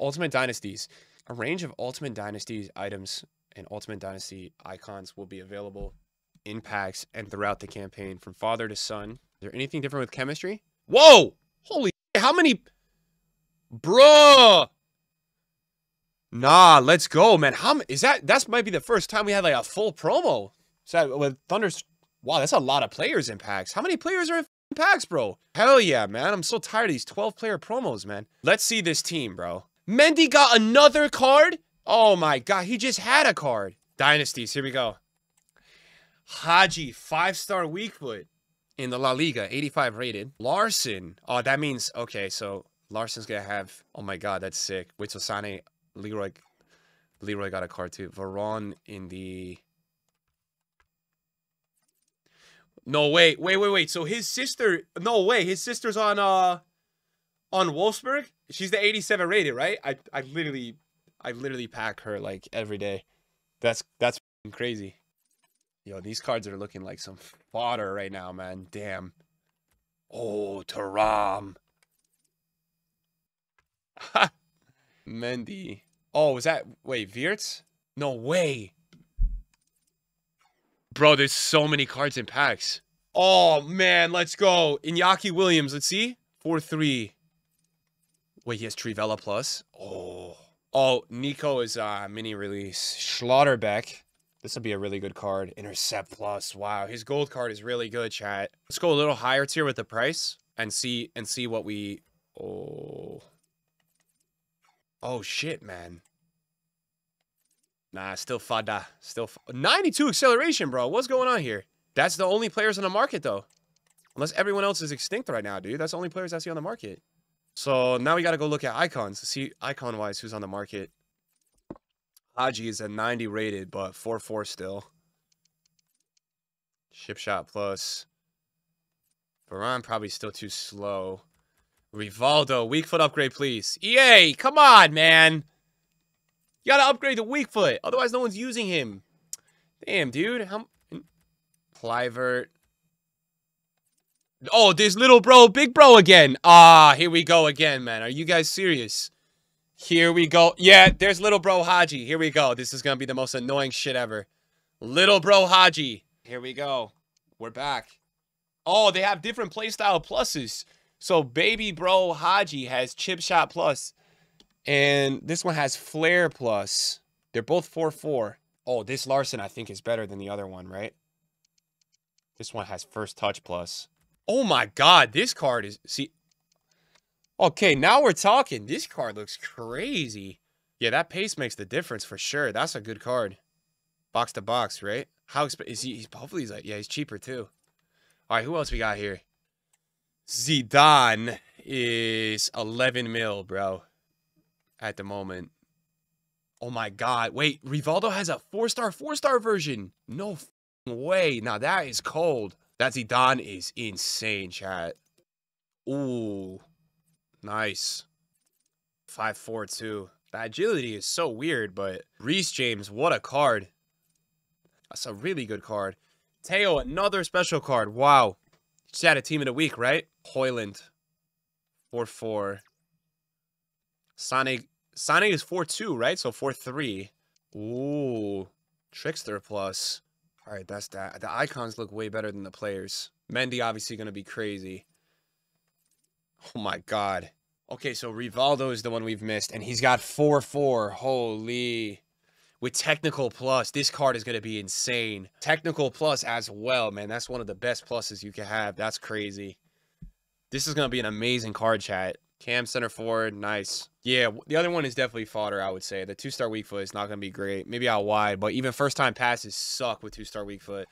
Ultimate Dynasties. A range of Ultimate Dynasties items and Ultimate Dynasty icons will be available in packs and throughout the campaign from father to son. Is there anything different with chemistry? Whoa! Holy how many Bruh! Nah, let's go, man. How is that? That's might be the first time we had like a full promo. So that with Thunder's Wow, that's a lot of players in packs. How many players are in packs, bro? Hell yeah, man. I'm so tired of these 12 player promos, man. Let's see this team, bro. Mendy got another card? Oh my god, he just had a card. Dynasties, here we go. Hagi, five-star weak foot in the La Liga, 85 rated. Larsson. Oh, that means, okay, so Larsson's gonna have, oh my god, that's sick. Wait, so Sane, Leroy, Leroy got a card too. Veron in the No, wait, wait, wait, wait. So his sister, no way, his sister's on uh on Wolfsburg. She's the 87 rated, right? I I literally I literally pack her like every day. That's that's crazy. Yo, these cards are looking like some fodder right now, man. Damn. Oh, Thuram. Mendy. Oh, was that wait, Wirtz? No way. Bro, there's so many cards in packs. Oh, man, let's go. Iñaki Williams, let's see. 4-3. Wait, he has Trivela Plus. Oh. Oh, Nico is uh, mini release. Schlotterbeck. This will be a really good card. Intercept Plus. Wow, his gold card is really good, chat. Let's go a little higher tier with the price and see and see what we... Oh. Oh, shit, man. Nah, still Fada. Still 92 acceleration, bro. What's going on here? That's the only players on the market, though. Unless everyone else is extinct right now, dude. That's the only players I see on the market. So now we got to go look at icons see icon-wise who's on the market. Hagi is a 90 rated, but 4-4 still. Chip shot plus. Varane probably still too slow. Rivaldo, weak foot upgrade, please. EA, come on, man. You gotta upgrade the weak foot. Otherwise, no one's using him. Damn, dude. How... Oh, this little bro, big bro again. Ah, here we go again, man. Are you guys serious? Here we go. Yeah, there's little bro Hagi. Here we go. This is going to be the most annoying shit ever. Little bro Hagi. Here we go. We're back. Oh, they have different playstyle pluses. So baby bro Hagi has chip shot plus. And this one has Flair Plus. They're both 4-4. Oh, this Larsson, I think, is better than the other one, right? This one has First Touch Plus. Oh my god, this card is... See... Okay, now we're talking. This card looks crazy. Yeah, that pace makes the difference for sure. That's a good card. Box to box, right? How exp is he? He's, hopefully he's like... Yeah, he's cheaper too. All right, who else we got here? Zidane is 11 mil, bro at the moment. Oh my god. Wait, Rivaldo has a four-star, four-star version. No way. Now that is cold. That Zidane is insane, chat. Ooh. Nice. 5-4 too. The agility is so weird, but Reece James, what a card. That's a really good card. Theo, another special card. Wow. Just had a team in a week, right? Højlund. 4-4. Sonic Sonic is 4-2, right? So 4-3. Ooh. Trickster plus. All right, that's that. The icons look way better than the players. Mendy obviously going to be crazy. Oh my god. Okay, so Rivaldo is the one we've missed, and he's got 4-4. Holy. With Technical Plus, this card is going to be insane. Technical Plus as well, man. That's one of the best pluses you can have. That's crazy. This is going to be an amazing card, chat. Cam center forward, nice. Yeah, the other one is definitely fodder, I would say. The two-star weak foot is not going to be great. Maybe out wide, but even first-time passes suck with two-star weak foot.